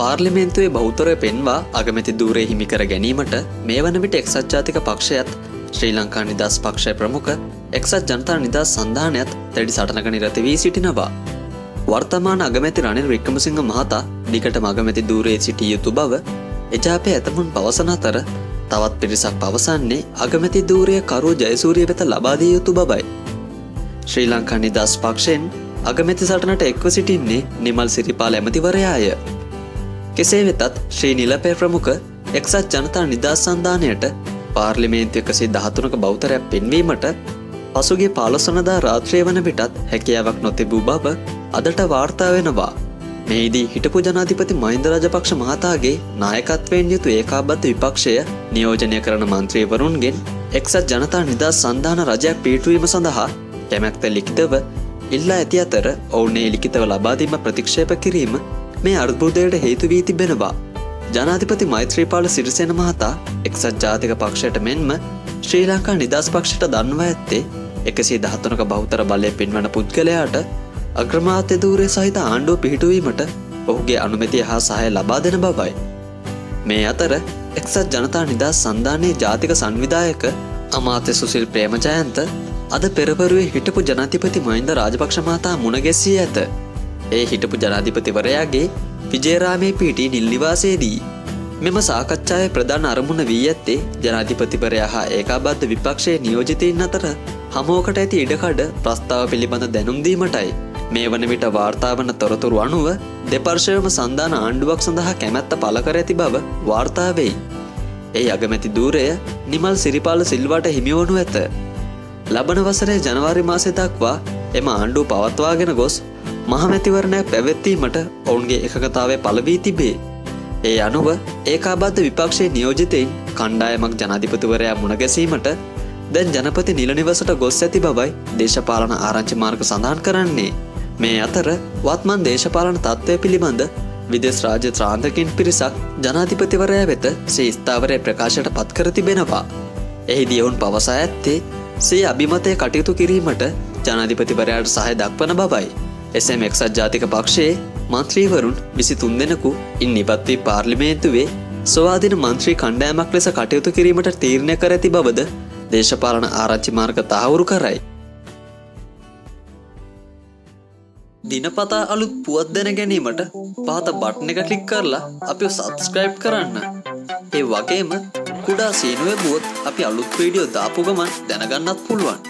පාර්ලිමේන්තුවේ බෞතරය පෙන්වා අගමැති දූරේ හිමිකර ගැනීමට මේ වන විට එක්සත් ජාතික පක්ෂයත් ශ්‍රී ලංකා නිදස් පක්ෂය ප්‍රමුඛ එක්සත් ජනතා නිදස් සන්ධානයත් තැඩි සටනක නිරති වී සිටිනවා. වර්තමාන අගමැති රනිල් වික්‍රමසිංහ මහතා දිකට මගමැති දූරේ සිටිය යුතු බව එජාපය ඇතමුන් පවසන අතර තවත් පිරිසක් පවසන්නේ අගමැති දූරය කරු ජයසූරිය වෙත ලබාදිය යුතු බබයි. ශ්‍රී ලංකා නිදස් පක්ෂයෙන් අගමැති සටනට එක්ව සිටින්නේ නිමල් සිරිපාල ඇමතිවරයාය. කෙසේ වෙතත් ශ්‍රී නිලපය ප්‍රමුඛ එක්සත් ජනතා නිදස් සන්ධානයට පාර්ලිමේන්තු එකසි දහතුනක බෞතරයක් පෙන්වීමට පසුගේ පාලසනදා රාත්‍රය වන පිටත් හැකියාවක් නොතිබූ බව අදට වාර්තා වෙනවා. මෙහිදී හිටපු ජනාධිපති මහින්ද රජපක්ෂ මහතාගේ නායකත්වයෙන් යුතු ඒකාබද්ධ විපක්ෂය නියෝජනය කරන මන්ත්‍රීවරුන්ගෙන් එක්සත් ජනතා නිදා සන්ධාන රජයක් පිටුවීම සඳහා කැමැක්ත ලිකිතව ඉල්ලා ඇති අතර ඔවුනේ ලිකිතව ලබාදීම ප්‍රතික්ෂේප කිරීම මේ අර්බුදයට හේතු වී තිබෙනවා. ජනාධිපති මෛත්‍රීපාල සිරිසෙන මහතා එක්සත් ජාතික පක්ෂයට මෙන්ම ශ්‍රී ලංකා නිදස් පක්ෂට දන්වා ඇත්තේ එකසේ දහත්තනක බෞතර බලය පින්වන පුද්ගලයාට අග්‍රමාත්‍ය දූරය සහිත ආණ්ඩුව පිහිටුවීමට ඔහුගේ අනුමැතිය හා සහය ලබා දෙන බවයි. මේ අතර එක්සත් ජනතා නිදස් සන්ධානයේ ජාතික සංවිධායක අමාත්‍ය සුසිල් ප්‍රේමජයන්ත අද පෙරපරුවේ හිටපු ජනතිපති මහින්ද රාජපක්ෂ මහතා මුණගැසී ඇත. ඒ හිටපු ජනාධිපතිවරයාගේ විජේරාමේ පිටි නිල්ලිවාසේදී. මෙම සාකච්ඡාය ප්‍රධාන අරමුණ වී ඇත්තේ ජනාධිපතිවරයා හා ඒකාබද්ධ විපක්ෂයේ නියෝජිතයින් අතර හමෝකට ඇති ඉඩකඩ ප්‍රස්ථාව පිළිබඳ දැනුම්දීමටයි. මේ වන විට වාර්තාාවන තොරතුරු අනුව දෙපර්ශයම සන්ධාන ආණ්ඩුවක් සඳහා කැමැත්ත පලකර ඇති බව වාර්තාවෙයි. ඒ අගමැති දූරය නිමල් සිරිපාල සිල්වාට හිමිවනු ඇත. ලබන වසරේ ජනවාරි මාසය දක්වා එම ආණ්ඩුව පවත්වාගෙන ගොස් මහමැතිවරණයක් පැවැත්වීමට ඔවුන්ගේ එකකතාවේ පලවී තිබේ. ඒ අනුව ඒකාබද්ධ විපක්ෂේ නියෝජිතයින් කණ්ඩායමක් ජනාධිපතිවරයා මුණගැසීමට දැන් ජනපති නිල නිවසට ගොස් ඇති බවයි දේශපාලන ආරංචි මාර්ග සඳහන් කරන්නේ. මේ අතර වත්මන් දේශපාලන තත්ත්වය පිළිබඳ විදෙස් රාජ්‍ය ත්‍රාන්තකින් පිරිසක් ජනාධිපතිවරය වෙත ශේස්ථාවරය ප්‍රකාශයට පත් කර තිබෙනවා. එහිදී ඔවුන් පවසා ඇත්තේ සේ අභිමතය කටයුතු කිරීමට ජනාධිපතිවරයාට සහය දක්වන බවයි. එසම එක්සත් ජාතික පක්ෂයේ මන්ත්‍රීවරුන් විසි තුන් දෙනෙකු ඉන් නිපත්වී පාර්ලිමේන්තුවේ ස්වාධන මන්ත්‍රී කණ්ඩෑමක් ලෙස කටයුතු කිරීමට තීරණය කර ඇති බවද දේශපාලන ආරච්චි මාර්ග තහවුරු කරයි. දිනපතා අලුත් පුවත් දැන ගැනීමට පහත බට්න එක කලික් කරලා අපි සබස්ක්‍රයිබ් කරන්න. ඒ වගේම කුඩා සීනුව බුවත් අපි අලුත් වීඩියෝ දාපු ගමන් දැනගන්නත් පුළුවන්.